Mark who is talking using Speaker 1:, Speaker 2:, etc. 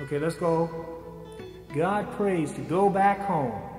Speaker 1: Okay, let's go. God prays to go back home